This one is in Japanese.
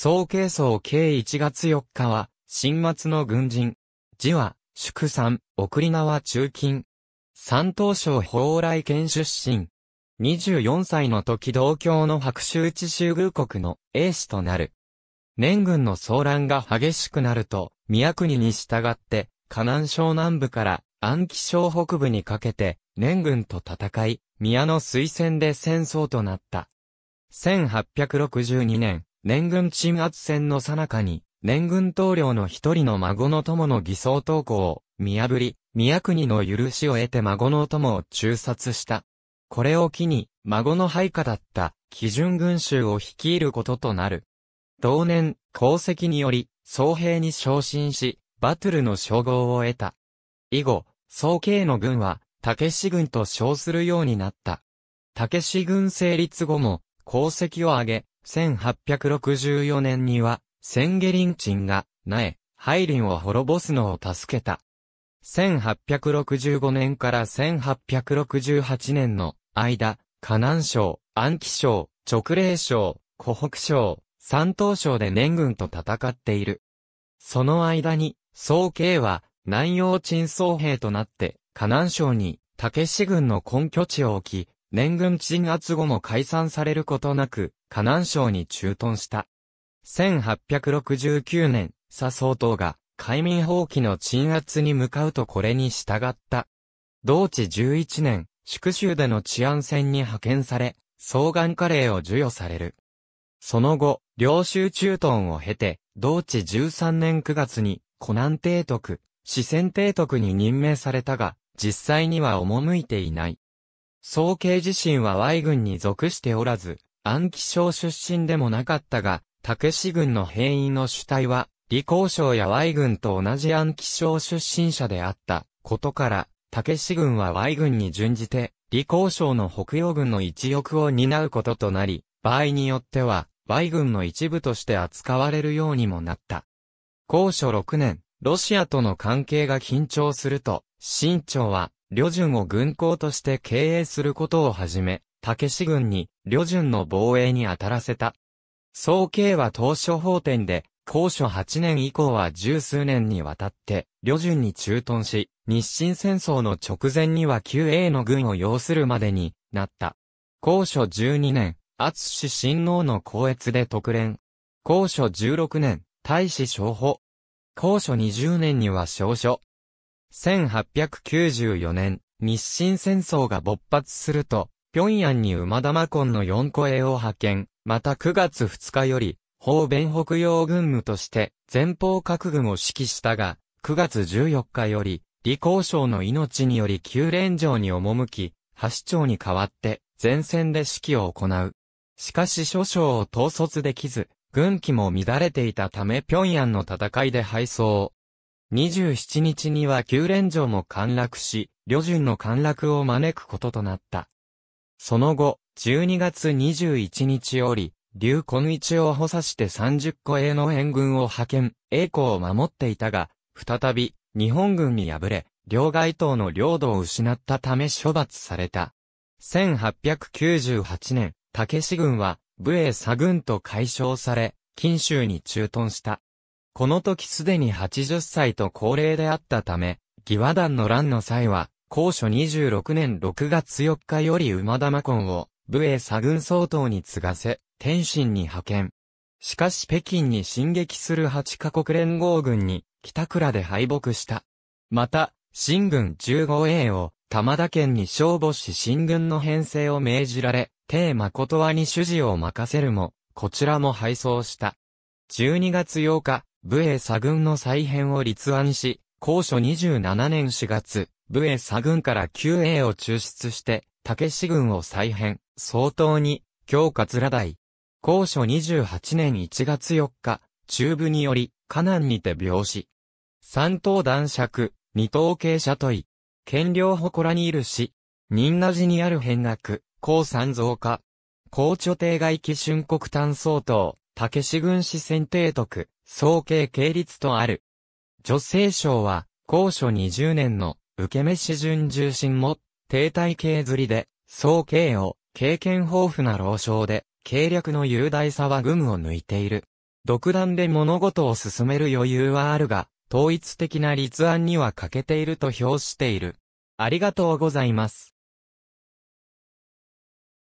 総計総計1月4日は、新末の軍人。字は、祝三、送り名は中金。山東省蓬莱県出身。24歳の時同郷の白州地州宮国の英士となる。年軍の騒乱が激しくなると、宮国に従って、河南省南部から安徽省北部にかけて、年軍と戦い、宮の推薦で戦争となった。1862年、年軍鎮圧戦の最中に、年軍統領の一人の孫の友の偽装投稿を見破り、宮国の許しを得て孫の友を中殺した。これを機に、孫の配下だった基準軍衆を率いることとなる。同年、功績により、総兵に昇進し、バトルの称号を得た。以後、総計の軍は、竹志軍と称するようになった。竹志軍成立後も、功績を上げ、1864年には、千下林鎮が、苗、ハイ林を滅ぼすのを助けた。1865年から1868年の間、河南省、安徽省、直令省、湖北省、山東省で年軍と戦っている。その間に、総計は、南洋鎮総兵となって、河南省に、竹志軍の根拠地を置き、年軍鎮圧後も解散されることなく、河南省に駐屯した。1869年、佐総統が、海民放棄の鎮圧に向かうとこれに従った。同地11年、宿州での治安戦に派遣され、双眼カレーを授与される。その後、領州駐屯を経て、同地13年9月に、湖南提督、四川提督に任命されたが、実際には赴いていない。総計自身は Y 軍に属しておらず、安徽省出身でもなかったが、竹志軍の兵員の主体は、李光省や Y 軍と同じ安徽省出身者であったことから、竹志軍は Y 軍に準じて、李光省の北洋軍の一翼を担うこととなり、場合によっては、Y 軍の一部として扱われるようにもなった。高所6年、ロシアとの関係が緊張すると、新朝は、旅順を軍港として経営することをはじめ、竹志軍に、旅順の防衛に当たらせた。総計は当初法典で、高所8年以降は十数年にわたって、旅順に駐屯し、日清戦争の直前には旧 A の軍を要するまでになった。高所12年、厚志親王の高越で特連。高所16年、大使小保。高所20年には少書。1894年、日清戦争が勃発すると、平壌に馬玉根の4個営を派遣、また9月2日より、方便北洋軍務として前方各軍を指揮したが、9月14日より、李光省の命により旧連城に赴き、橋長に代わって前線で指揮を行う。しかし諸将を統率できず、軍機も乱れていたため平壌の戦いで敗走。27日には旧連城も陥落し、旅順の陥落を招くこととなった。その後、12月21日より、劉根一を補佐して30個 A の援軍を派遣、栄光を守っていたが、再び、日本軍に敗れ、両街島の領土を失ったため処罰された。1898年、竹志軍は、武衛左軍と解消され、金州に駐屯した。この時すでに80歳と高齢であったため、義和団の乱の際は、高所26年6月4日より馬玉根を、武衛左軍総統に継がせ、天津に派遣。しかし北京に進撃する8カ国連合軍に、北倉で敗北した。また、新軍 15A を、玉田県に消母し新軍の編成を命じられ、帝誠はに主事を任せるも、こちらも敗走した。12月8日、武衛左軍の再編を立案し、高所27年4月、武衛左軍から 9A を抽出して、竹志軍を再編、相当に、京桂台。高所28年1月4日、中部により、河南にて病死。三等男爵、二等傾斜とい。権領祠にいるし、仁和寺にある変学、高三増加。高著帝外期春国丹総統、竹志軍師選定徳、総計系律とある。女性省は、高所20年の受け飯順重心も、停滞系釣りで、総計を、経験豊富な老将で、計略の雄大さは群を抜いている。独断で物事を進める余裕はあるが、統一的な立案には欠けていると評している。ありがとうございます。